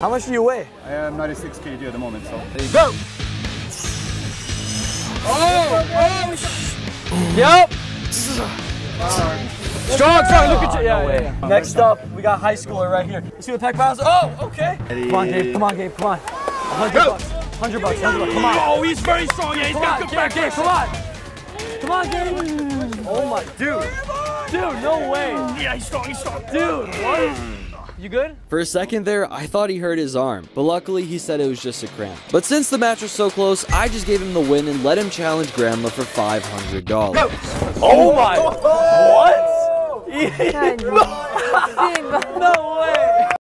How much do you weigh? I am 96 kg at the moment, so. There you go. Oh! Oh! Yep. Strong, strong. Look at you. Yeah, yeah, yeah. Next up, we got high schooler right here. Let's see what Peck Pounds. Oh, okay. Come on, Gabe. Come on, Gabe. Come on. 100 bucks. 100 bucks. 100 bucks. Come on. Oh, he's very strong. Yeah, he's Come got on, good Gabe, back. Gabe, come on. Come on, Gabe. Oh my, dude. Dude, no way. Yeah, he's strong. He's strong. Dude, what? You good? For a second there, I thought he hurt his arm, but luckily he said it was just a cramp. But since the match was so close, I just gave him the win and let him challenge Grandma for $500. Oh my. What? Good. no way.